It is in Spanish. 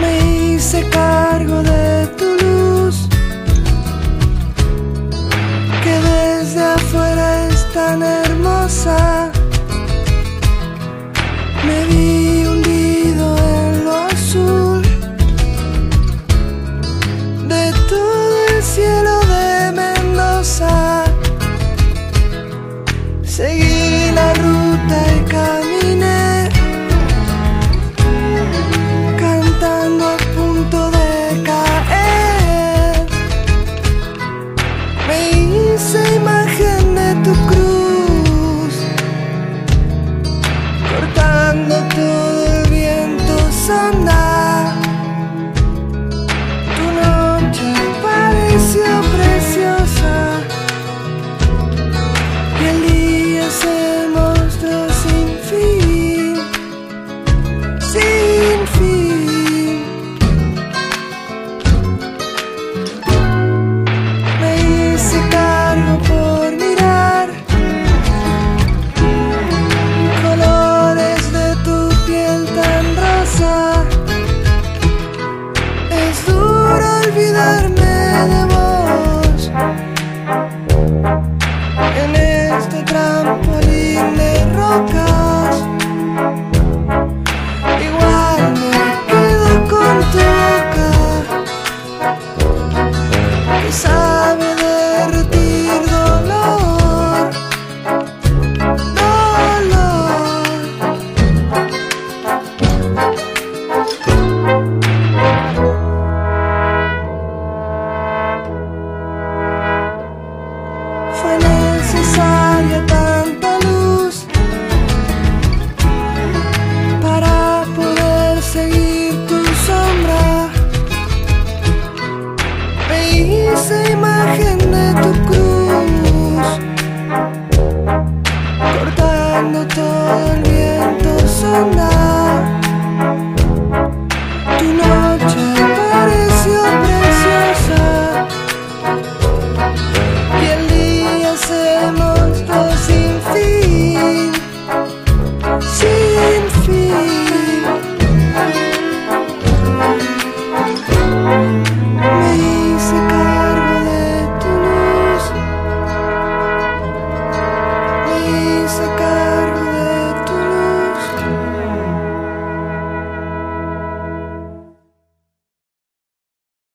me hice cargo de tu luz, que desde afuera es tan hermosa. sun